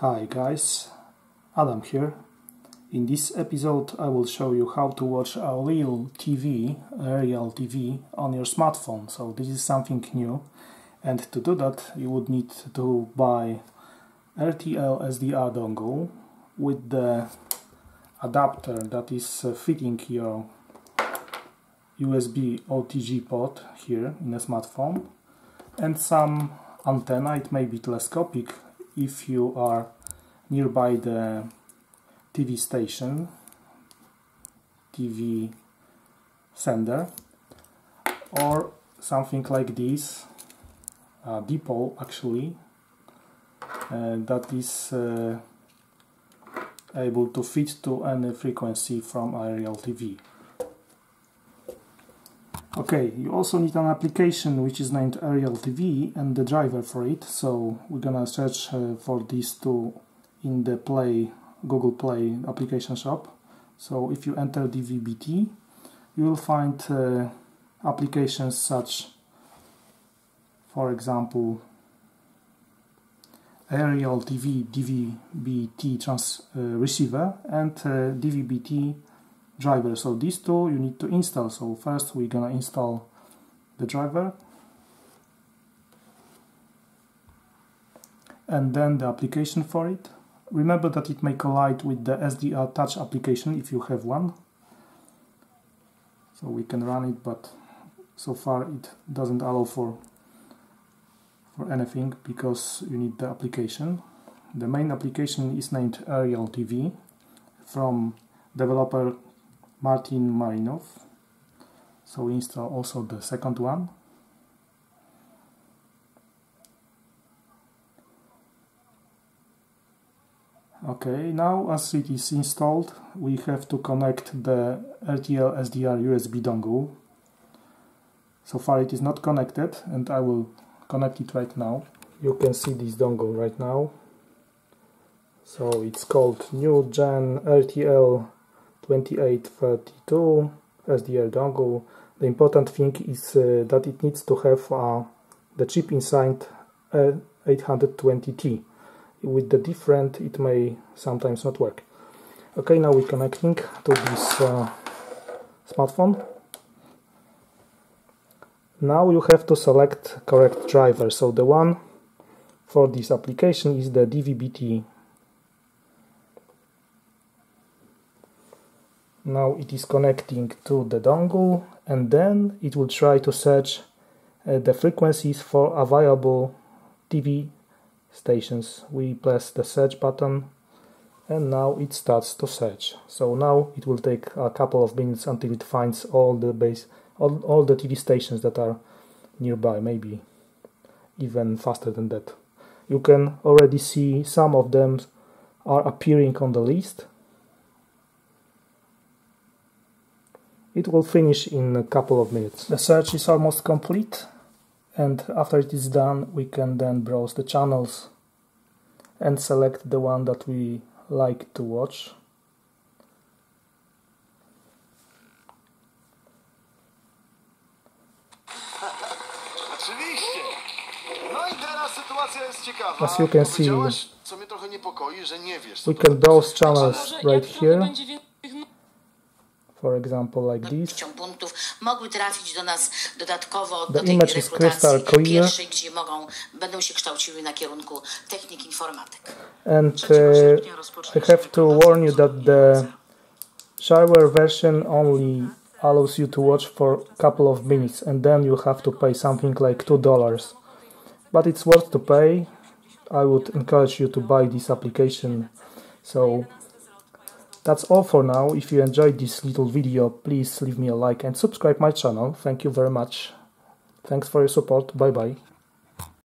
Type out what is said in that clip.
Hi guys, Adam here. In this episode I will show you how to watch a real TV, aerial TV on your smartphone. So this is something new and to do that you would need to buy RTL SDR dongle with the adapter that is uh, fitting your USB OTG port here in a smartphone and some antenna, it may be telescopic if you are nearby the TV station, TV sender, or something like this, a dipole actually, uh, that is uh, able to fit to any frequency from aerial TV. Okay, you also need an application which is named Aerial TV and the driver for it. So we're gonna search uh, for these two in the Play Google Play application shop. So if you enter DVB-T, you will find uh, applications such, for example, Aerial TV DVB-T trans uh, receiver and uh, DVB-T driver so these two you need to install. So first we're gonna install the driver. And then the application for it. Remember that it may collide with the SDR touch application if you have one. So we can run it but so far it doesn't allow for for anything because you need the application. The main application is named Aerial TV from developer Martin Marinov. So we install also the second one. Okay, now as it is installed, we have to connect the RTL SDR USB dongle. So far it is not connected and I will connect it right now. You can see this dongle right now. So it's called New Gen RTL 2832 SDR dongle. The important thing is uh, that it needs to have uh, the chip inside uh, 820T. With the different it may sometimes not work. Okay, now we're connecting to this uh, smartphone. Now you have to select correct driver. So the one for this application is the DVB-T now it is connecting to the dongle and then it will try to search uh, the frequencies for available TV stations. We press the search button and now it starts to search. So now it will take a couple of minutes until it finds all the base all, all the TV stations that are nearby, maybe even faster than that. You can already see some of them are appearing on the list It will finish in a couple of minutes. The search is almost complete and after it is done we can then browse the channels and select the one that we like to watch. As you can see, we can browse channels right here for example like this. The image is crystal clear. and uh, I have to warn you that the shareware version only allows you to watch for a couple of minutes and then you have to pay something like two dollars. But it's worth to pay. I would encourage you to buy this application. So that's all for now. If you enjoyed this little video, please leave me a like and subscribe my channel. Thank you very much. Thanks for your support. Bye bye.